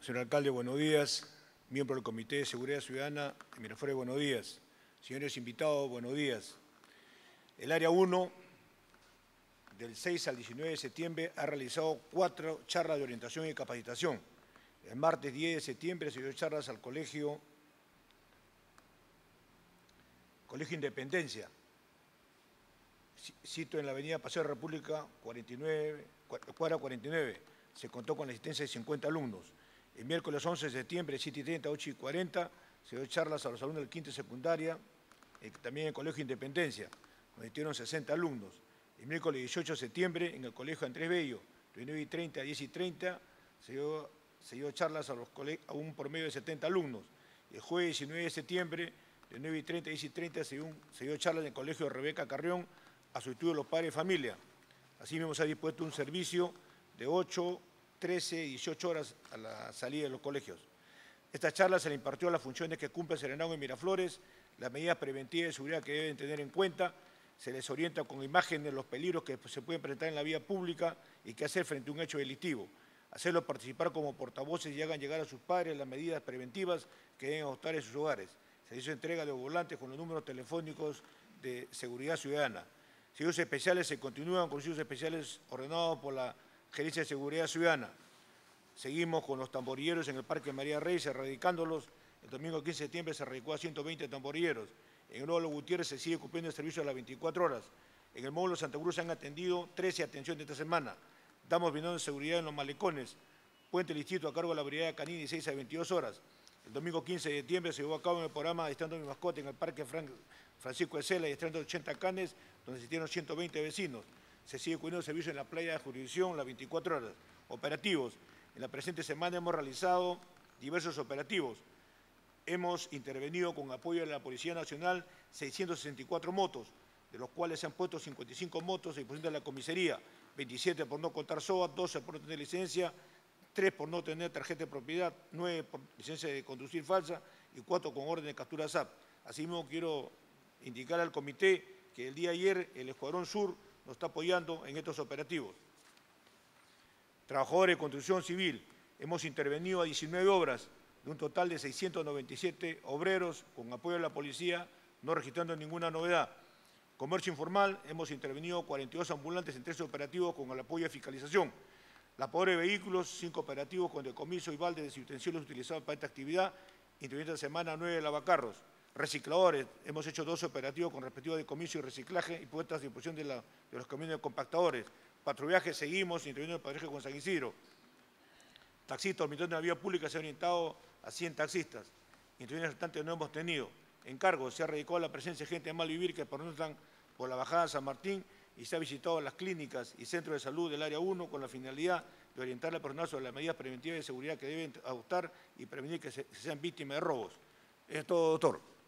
Señor alcalde, buenos días. Miembro del Comité de Seguridad Ciudadana de Miraflores, buenos días. Señores invitados, buenos días. El Área 1, del 6 al 19 de septiembre, ha realizado cuatro charlas de orientación y capacitación. El martes 10 de septiembre se dio charlas al Colegio, Colegio Independencia, cito en la avenida Paseo de República 49, cuadra 49. Se contó con la asistencia de 50 alumnos. El miércoles 11 de septiembre, 7 y 30, 8 y 40, se dio charlas a los alumnos del quinto secundaria, eh, también en el Colegio Independencia, donde tuvieron 60 alumnos. El miércoles 18 de septiembre, en el Colegio Andrés Bello, de 9 y 30 a 10 y 30, se dio, charlas a, los a un promedio de 70 alumnos. El jueves 19 de septiembre, de 9 y 30 a 10 y 30, se dio, se dio charlas en el Colegio Rebeca Carrión a su estudio de los padres de familia. Así mismo se ha dispuesto un servicio de 8, 13 y 18 horas a la salida de los colegios. Esta charla se le impartió a las funciones que cumple Serenado y Miraflores, las medidas preventivas de seguridad que deben tener en cuenta, se les orienta con imágenes los peligros que se pueden presentar en la vía pública y qué hacer frente a un hecho delictivo. Hacerlos participar como portavoces y hagan llegar a sus padres las medidas preventivas que deben adoptar en sus hogares. Se hizo entrega de volantes con los números telefónicos de seguridad ciudadana. Servicios especiales se continúan con servicios especiales ordenados por la Gerencia de Seguridad Ciudadana. Seguimos con los tamborilleros en el Parque María Reyes, erradicándolos. El domingo 15 de septiembre se radicó a 120 tamborilleros. En el módulo Gutiérrez se sigue cumpliendo el servicio a las 24 horas. En el módulo Santa Cruz se han atendido 13 atenciones esta semana. Damos brindando seguridad en los malecones. Puente del a cargo de la Brigada Canina 16 a 22 horas. El domingo 15 de septiembre se llevó a cabo en el programa Estando mi mascota en el Parque Francisco de Sela y Estrando 80 canes, donde existieron 120 vecinos. Se sigue cuidando el servicio en la playa de jurisdicción las 24 horas. Operativos. En la presente semana hemos realizado diversos operativos. Hemos intervenido con apoyo de la Policía Nacional 664 motos, de los cuales se han puesto 55 motos a disposición de la comisaría, 27 por no contar SOA, 12 por no tener licencia, 3 por no tener tarjeta de propiedad, 9 por licencia de conducir falsa y 4 con orden de captura SAP. Asimismo, quiero indicar al comité que el día de ayer el Escuadrón Sur nos está apoyando en estos operativos. Trabajadores de construcción civil, hemos intervenido a 19 obras de un total de 697 obreros con apoyo de la policía, no registrando ninguna novedad. Comercio informal, hemos intervenido 42 ambulantes en tres operativos con el apoyo de fiscalización. La pobre de vehículos, cinco operativos con decomiso y balde de utensilios utilizados para esta actividad, interveniendo esta semana nueve lavacarros. Recicladores, hemos hecho dos operativos con respectivo decomiso y reciclaje y puestas a disposición de, los camiones de compactadores. Patrullaje seguimos, interviniendo el patrullaje con San Isidro. Taxistas, mitad de la vía pública se ha orientado a 100 taxistas. Intervenciones restantes no hemos tenido. Encargo, se ha radicado la presencia de gente de mal vivir que pernoctan por la bajada de San Martín y se ha visitado las clínicas y centros de salud del área 1 con la finalidad de orientar al personal sobre las medidas preventivas de seguridad que deben adoptar y prevenir que sean víctimas de robos. Es todo, doctor.